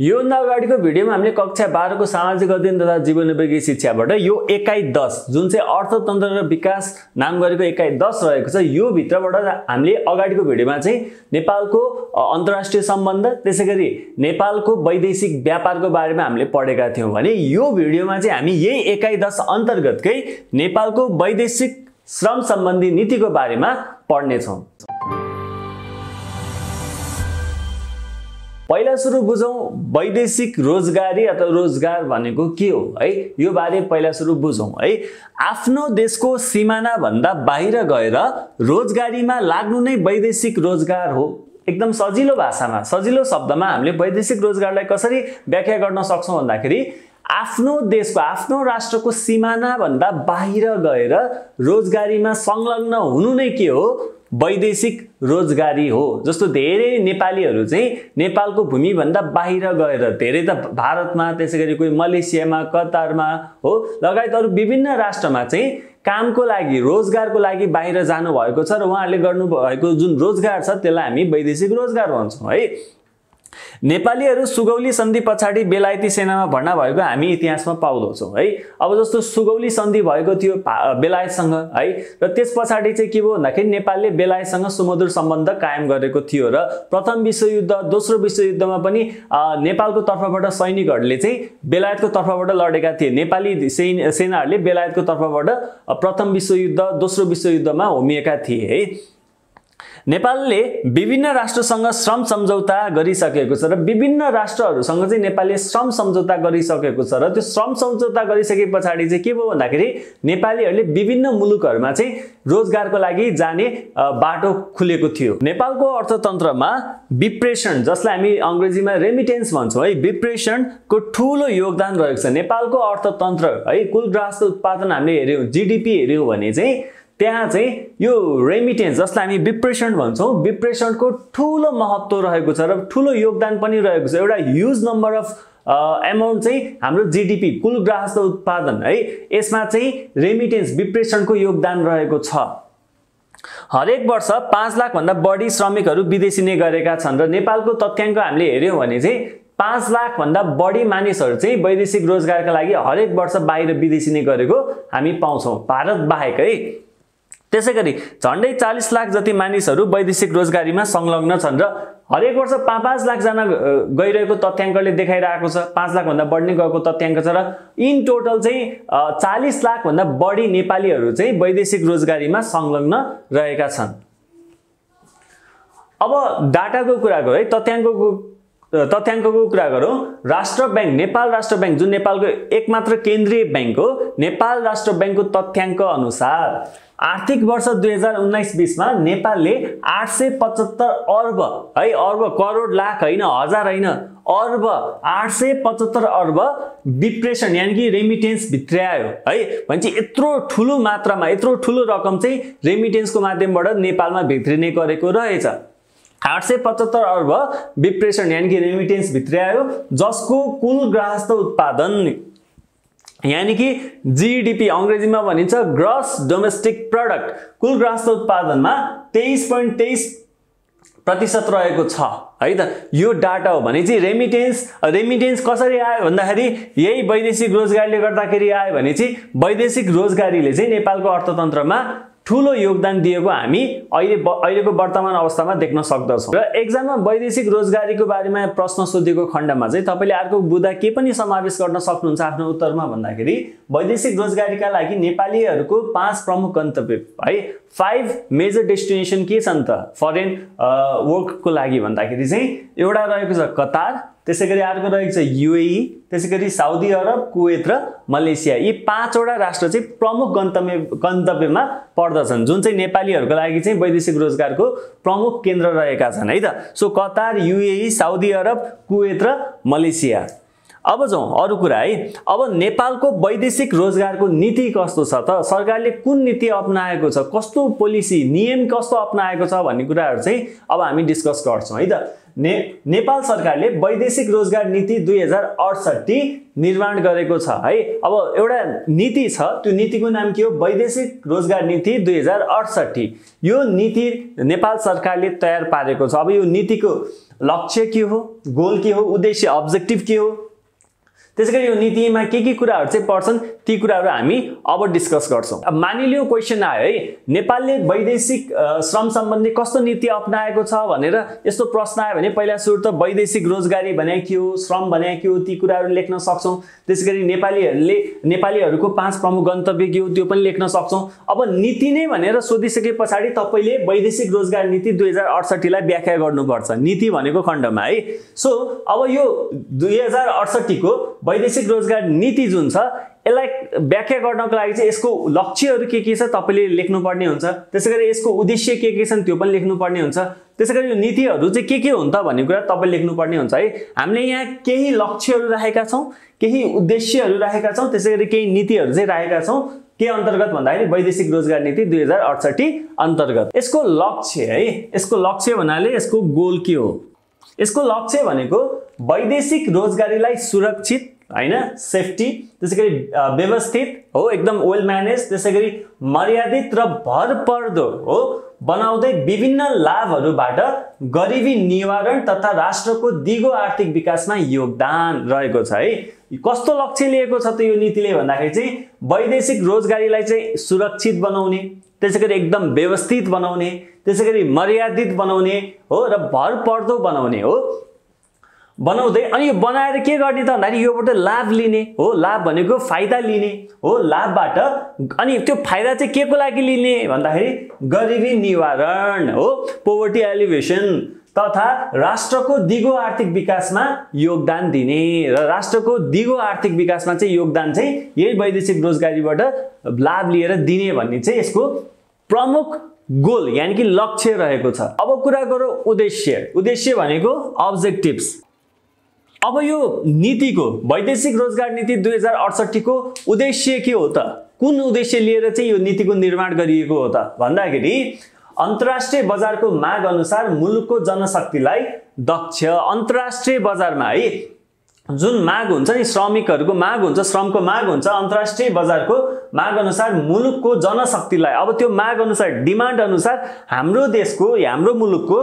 योभन्दा अगाडिको भिडियोमा हामीले कक्षा बाह्रको सामाजिक अध्ययन तथा जीवनोपयोगी शिक्षाबाट यो एकाइ दस जुन चाहिँ अर्थतन्त्र र विकास नाम गरेको एकाइ दस रहेको छ यो भित्रबाट हामीले अगाडिको भिडियोमा चाहिँ नेपालको अन्तर्राष्ट्रिय सम्बन्ध त्यसै गरी नेपालको वैदेशिक व्यापारको बारेमा हामीले पढेका थियौँ भने यो भिडियोमा चाहिँ हामी यही एकाइ दस अन्तर्गतकै नेपालको वैदेशिक श्रम सम्बन्धी नीतिको बारेमा पढ्नेछौँ। पहिला सुरु बुझौँ वैदेशिक रोजगारी अथवा रोजगार भनेको के हो? है यो बारे पहिला सुरु बुझौँ है। आफ्नो देशको सिमानाभन्दा बाहिर गएर रोजगारीमा लाग्नु नै वैदेशिक रोजगार हो। एकदम सजिलो भाषामा सजिलो शब्दमा हामीले वैदेशिक रोजगारलाई कसरी व्याख्या गर्न सक्छौँ भन्दाखेरि आफ्नो देशको आफ्नो राष्ट्रको सिमानाभन्दा बाहिर गएर रोजगारीमा संलग्न हुनु नै के हो? वैदेशिक रोजगारी हो जस्तो धेरै नेपालीहरू चाहिँ नेपालको भूमिभन्दा बाहिर गएर धेरै त भारतमा त्यसै गरी कोही मलेसियामा कतारमा हो लगायत अरू विभिन्न राष्ट्रमा चाहिँ कामको लागि रोजगारको लागि बाहिर जानुभएको छ र उहाँहरूले गर्नुभएको जुन रोजगार छ त्यसलाई हामी वैदेशिक रोजगार भन्छौँ है। नेपालीहरू सुगौली सन्धि पछाडि बेलायती सेनामा भर्ना भएको हामी इतिहासमा पाउँदछौँ है। अब जस्तो सुगौली सन्धि भएको थियो बेलायतसँग है। र त्यस पछाडि चाहिँ के भयो भन्दाखेरि नेपालले बेलायतसँग सुमधुर सम्बन्ध कायम गरेको थियो र प्रथम विश्वयुद्ध दोस्रो विश्वयुद्धमा पनि नेपालको तर्फबाट सैनिकहरूले चाहिँ बेलायतको तर्फबाट लडेका थिए। नेपाली सेनाहरूले बेलायतको तर्फबाट प्रथम विश्वयुद्ध दोस्रो विश्वयुद्धमा होमिएका थिए है। नेपालले विभिन्न राष्ट्रसँग श्रम सम्झौता गरिसकेको छ र विभिन्न राष्ट्रहरूसँग चाहिँ नेपालले श्रम सम्झौता गरिसकेको छ र त्यो श्रम सम्झौता गरिसके पछाडि चाहिँ के भयो भन्दाखेरि नेपालीहरूले विभिन्न मुलुकहरूमा चाहिँ रोजगारको लागि जाने बाटो खुलेको थियो। नेपालको अर्थतन्त्रमा विप्रेषण जसलाई हामी अङ्ग्रेजीमा रेमिटेन्स भन्छौँ है विप्रेषणको ठुलो योगदान रहेको छ। नेपालको अर्थतन्त्र है कुल ग्राहस्थ उत्पादन हामीले हेऱ्यौँ जिडिपी हेऱ्यौँ भने चाहिँ त्यहाँ चाहिँ यो रेमिटेन्स जसलाई हामी विप्रेषण भन्छौँ विप्रेषणको ठुलो महत्त्व रहेको छ र ठुलो योगदान पनि रहेको छ। एउटा ह्युज नम्बर अफ एमाउन्ट चाहिँ हाम्रो जिडिपी कुल ग्राहस्थ उत्पादन है यसमा चाहिँ रेमिटेन्स विप्रेषणको योगदान रहेको छ। हरेक वर्ष पाँच लाखभन्दा बढी श्रमिकहरू विदेशी नै गरेका छन् र नेपालको तथ्याङ्क हामीले हेऱ्यौँ भने चाहिँ पाँच लाखभन्दा बढी मानिसहरू चाहिँ वैदेशिक रोजगारका लागि हरेक वर्ष बाहिर विदेशी नै गरेको हामी पाउँछौँ। भारत बाहेक है। त्यसै गरी झन्डै चालिस लाख जति मानिसहरू वैदेशिक रोजगारीमा संलग्न छन् र हरेक वर्ष पाँच पाँच लाखजना गइरहेको तथ्याङ्कले देखाइरहेको छ। पाँच लाखभन्दा बढ्ने गएको तथ्याङ्क छ र इन टोटल चाहिँ चालिस लाखभन्दा बढी नेपालीहरू चाहिँ वैदेशिक रोजगारीमा संलग्न रहेका छन्। अब डाटाको कुरा गरौँ है तथ्याङ्कको तथ्याङ्कको कुरा गरौँ। राष्ट्र ब्याङ्क नेपाल राष्ट्र ब्याङ्क जुन नेपालको एकमात्र केन्द्रीय ब्याङ्क हो नेपाल राष्ट्र ब्याङ्कको तथ्याङ्क अनुसार आर्थिक वर्ष दुई हजार उन्नाइस बिसमा नेपालले आठ सय पचहत्तर अर्ब है अर्ब करोड लाख होइन हजार होइन अर्ब आठ सय पचहत्तर अर्ब डिप्रेसन यानि कि रेमिटेन्स भित्र्यायो है। भनेपछि यत्रो ठुलो मात्रामा यत्रो ठुलो रकम चाहिँ रेमिटेन्सको माध्यमबाट नेपालमा भित्रिने गरेको रहेछ। आठ सय पचहत्तर अर्ब विप्रेसन यानि कि रेमिटेन्स भित्र्यायो जसको कुल ग्राहस्थ उत्पादन यानि कि जिडिपी अङ्ग्रेजीमा भनिन्छ ग्रस डोमेस्टिक प्रडक्ट कुल ग्राहस्थ उत्पादनमा तेइस पोइन्ट तेइस प्रतिशत रहेको छ है त? यो डाटा हो भने चाहिँ रेमिटेन्स रेमिटेन्स कसरी आयो भन्दाखेरि यही वैदेशिक रोजगारीले गर्दाखेरि आयो भने चाहिँ वैदेशिक रोजगारीले चाहिँ नेपालको अर्थतन्त्रमा ठुलो योगदान दिएको हामी अहिले अहिलेको वर्तमान अवस्थामा देख्न सक्दछौँ। र एक्जाममा वैदेशिक रोजगारीको बारेमा प्रश्न सोधेको खण्डमा चाहिँ तपाईँले अर्को बुदा के पनि समावेश गर्न सक्नुहुन्छ आफ्नो उत्तरमा भन्दाखेरि वैदेशिक रोजगारीका लागि नेपालीहरूको पाँच प्रमुख गन्तव्य है फाइभ मेजर डेस्टिनेसन के छन् त? फरेन वर्कको लागि भन्दाखेरि चाहिँ एउटा रहेको छ कतार त्यसै गरी अर्को रहेको छ युएई त्यसै गरी साउदी अरब कुवेत र मलेसिया। यी पाँचवटा राष्ट्र चाहिँ प्रमुख गन्तव्य गन्तव्यमा पर्दछन्। जुन चाहिँ नेपालीहरूको लागि चाहिँ वैदेशिक रोजगारको प्रमुख केन्द्र रहेका छन् है त? So Qatar UAE Saudi Arab Kuwait र मलेसिया। अब जाउँ अरू कुरा है? अब नेपालको वैदेशिक रोजगारको नीति कस्तो छ त? सरकारले कुन नीति अप्नाएको छ? कस्तो पोलिसी नियम कस्तो अप्नाएको छ भन्ने कुराहरू चाहिँ अब हामी डिस्कस गर्छौँ है त? ने नेपाल सरकारले वैदेशिक रोजगार नीति दुई हजार अडसट्ठी निर्माण गरेको छ। है अब एउटा नीति छ त्यो नीतिको नाम के हो? वैदेशिक रोजगार नीति दुई हजार अडसट्ठी यो नीति नेपाल सरकारले तयार पारेको छ। अब यो नीतिको लक्ष्य के हो? गोल के हो? उद्देश्य अब्जेक्टिभ के हो? त्यसै गरी यो नीतिमा के के कुराहरू चाहिँ पर्छन् ती कुराहरू हामी अब डिस्कस गर्छौँ। अब मानिलियो क्वेसन आयो है नेपालले वैदेशिक श्रम सम्बन्धी कस्तो नीति अप्नाएको छ भनेर यस्तो प्रश्न आयो भने पहिला सुरु त वैदेशिक रोजगारी भने के हो श्रम भने के हो ती कुराहरू लेख्न सक्छौँ। त्यसै गरी नेपालीहरूले नेपालीहरूको पाँच प्रमुख गन्तव्य के हो त्यो पनि लेख्न सक्छौँ। अब नीति नै भनेर सोधिसके पछाडि तपाईँले वैदेशिक रोजगार नीति दुई हजार अडसट्ठीलाई व्याख्या गर्नुपर्छ। नीति भनेको खण्डमा है। सो अब यो दुई हजार वैदेशिक रोजगार नीति जुन छ यसलाई व्याख्या गर्नको लागि चाहिँ यसको लक्ष्यहरू के के छ तपाईँले लेख्नुपर्ने हुन्छ। त्यसै गरी यसको उद्देश्य के के छन् त्यो पनि लेख्नुपर्ने हुन्छ। त्यसै गरी यो नीतिहरू चाहिँ के के हुन् त भन्ने कुरा तपाईँले लेख्नुपर्ने हुन्छ है। हामीले यहाँ केही लक्ष्यहरू राखेका छौँ केही उद्देश्यहरू राखेका छौँ त्यसै गरी केही नीतिहरू चाहिँ राखेका छौँ। के अन्तर्गत भन्दाखेरि वैदेशिक रोजगार नीति दुई हजार अडसठी अन्तर्गत। यसको लक्ष्य है यसको लक्ष्य भन्नाले यसको गोल के हो? यसको लक्ष्य भनेको वैदेशिक रोजगारीलाई सुरक्षित होइन? सेफ्टी त्यसै गरी व्यवस्थित हो एकदम वेल म्यानेज त्यसै गरी मर्यादित र भरपर्दो हो बनाउँदै विभिन्न लाभहरूबाट गरिबी निवारण तथा राष्ट्रको दिगो आर्थिक विकासमा योगदान रहेको छ है। कस्तो लक्ष्य लिएको छ त यो नीतिले भन्दाखेरि चाहिँ वैदेशिक रोजगारीलाई चाहिँ सुरक्षित बनाउने त्यसै गरी एकदम व्यवस्थित बनाउने त्यसै गरी मर्यादित बनाउने हो र भरपर्दो बनाउने हो। बनाउँदै अनि यो बनाएर के गर्ने त? भन्दाखेरि योबाट लाभ लिने हो। लाभ भनेको फाइदा लिने हो। लाभबाट अनि त्यो फाइदा चाहिँ के को लागि लिने? भन्दाखेरि गरिबी निवारण हो। पोभर्टी एलिभेसन तथा राष्ट्रको दिगो आर्थिक विकासमा योगदान दिने। र राष्ट्रको दिगो आर्थिक विकासमा चाहिँ योगदान चाहिँ यही वैदेशिक रोजगारीबाट लाभ लिएर दिने भन्ने चाहिँ यसको प्रमुख गोल यानि कि लक्ष्य रहेको छ। अब कुरा गरौँ उद्देश्य। उद्देश्य भनेको अब्जेक्टिभ्स अब यो नीतिको वैदेशिक रोजगार नीति दुई हजार अडसट्ठीको उद्देश्य के हो त? कुन उद्देश्य लिएर चाहिँ यो नीतिको निर्माण गरिएको हो त? भन्दाखेरि अन्तर्राष्ट्रिय बजारको माग अनुसार मुलुकको जनशक्तिलाई दक्ष अन्तर्राष्ट्रिय बजारमा है जुन माग हुन्छ नि श्रमिकहरूको माग हुन्छ श्रमको माग हुन्छ अन्तर्राष्ट्रिय बजारको माग अनुसार मुलुकको जनशक्तिलाई अब त्यो माग अनुसार डिमान्ड अनुसार हाम्रो देशको हाम्रो मुलुकको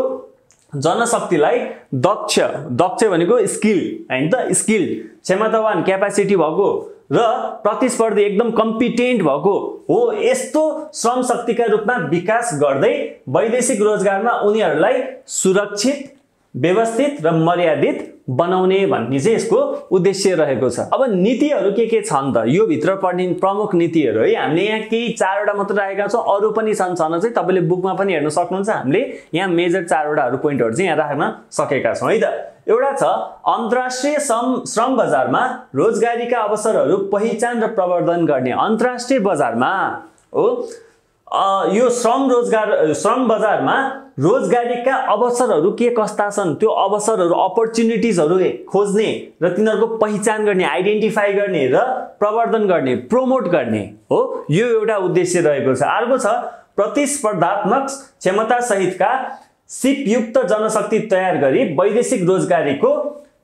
जनशक्तिलाई दक्ष दक्ष भनेको स्किल होइन त? स्किल क्षमतावान क्यापासिटी भएको र प्रतिस्पर्धी एकदम कम्पिटेन्ट भएको हो। यस्तो श्रम शक्तिका रूपमा विकास गर्दै वैदेशिक रोजगारमा उनीहरूलाई सुरक्षित व्यवस्थित र मर्यादित बनाउने भन्ने चाहिँ यसको उद्देश्य रहेको छ। अब नीतिहरू के के छन् त? यो भित्र पर्ने प्रमुख नीतिहरू है हामीले यहाँ केही चारवटा मात्र राखेका छौँ। अरू पनि छन् छन चाहिँ तपाईँले बुकमा पनि हेर्न सक्नुहुन्छ। हामीले यहाँ मेजर चारवटाहरू पोइन्टहरू चाहिँ यहाँ राख्न सकेका छौँ है त? एउटा छ अन्तर्राष्ट्रिय श्रम श्रम बजारमा रोजगारीका अवसरहरू पहिचान र प्रवर्धन गर्ने अन्तर्राष्ट्रिय बजारमा हो। यो श्रम रोजगार श्रम बजारमा रोजगारीका अवसरहरू के कस्ता छन्? त्यो अवसरहरू अपर्च्युनिटिजहरू खोज्ने र तिनीहरूको पहिचान गर्ने आइडेन्टिफाई गर्ने र प्रवर्धन गर्ने प्रमोट गर्ने हो यो एउटा उद्देश्य रहेको छ। अर्को छ प्रतिस्पर्धात्मक क्षमता सहितका सिपयुक्त जनशक्ति तयार गरी वैदेशिक रोजगारीको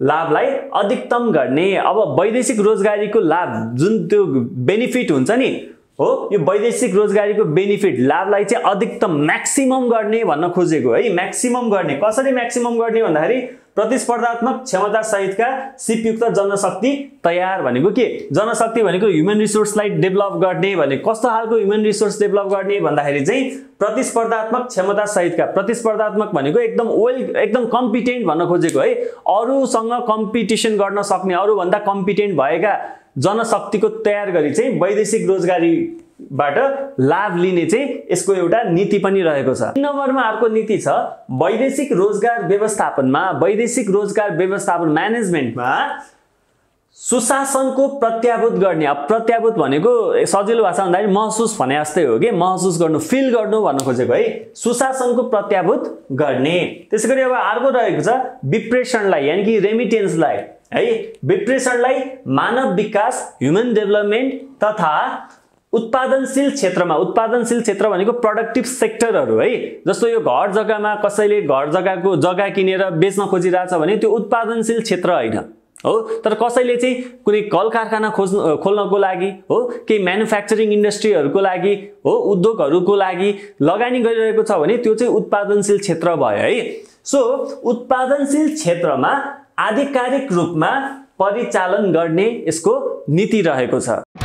लाभलाई अधिकतम गर्ने। अब वैदेशिक रोजगारीको लाभ जुन त्यो बेनिफिट हुन्छ नि हो? यो वैदेशिक रोजगारीको बेनिफिट लाभलाई चाहिँ अधिकतम म्याक्सिमम गर्ने भन्न खोजेको है म्याक्सिमम गर्ने। कसरी म्याक्सिमम गर्ने भन्दाखेरि प्रतिस्पर्धात्मक क्षमता सहितका सिपयुक्त जनशक्ति तयार भनेको के? जनशक्ति भनेको ह्युमन रिसोर्सलाई डेभलप गर्ने भने कस्तो खालको ह्युमन रिसोर्स डेभलप गर्ने भन्दाखेरि चाहिँ प्रतिस्पर्धात्मक क्षमता सहितका प्रतिस्पर्धात्मक भनेको एकदम वेल एकदम कम्पिटेन्ट भन्न खोजेको है। अरूसँग कम्पिटिसन गर्न सक्ने अरूभन्दा कम्पिटेन्ट भएका जनशक्तिको तयार गरी चाहिँ वैदेशिक रोजगारीबाट लाभ लिने चाहिँ यसको एउटा नीति पनि रहेको छ। तिन नम्बरमा अर्को नीति छ वैदेशिक रोजगार व्यवस्थापनमा वैदेशिक रोजगार व्यवस्थापन म्यानेजमेन्टमा सुशासनको प्रत्याभूत गर्ने। अब प्रत्याभूत भनेको सजिलो भाषा भन्दाखेरि महसुस भने जस्तै हो कि महसुस गर्नु फिल गर्नु भन्न खोजेको है। सुशासनको प्रत्याभूत गर्ने। त्यसै गरी अब अर्को रहेको छ विप्रेषणलाई यानि कि रेमिटेन्सलाई है विप्रेषणलाई मानव विकास ह्युमन डेभलपमेन्ट तथा उत्पादनशील क्षेत्रमा उत्पादनशील क्षेत्र भनेको प्रोडक्टिभ सेक्टरहरू है। जस्तो यो घर जग्गामा कसैले घर जग्गाको जग्गा किनेर बेच्न खोजिरहेछ भने त्यो उत्पादनशील क्षेत्र होइन हो। तर कसैले चाहिँ कुनै कल कारखाना खोज्नु खोल्नको लागि हो केही म्यानुफ्याक्चरिङ इन्डस्ट्रीहरूको लागि हो उद्योगहरूको लागि लगानी गरिरहेको छ भने त्यो चाहिँ उत्पादनशील क्षेत्र भयो है। सो उत्पादनशील क्षेत्रमा आधिकारिक रूपमा परिचालन गर्ने यसको नीति रहेको छ।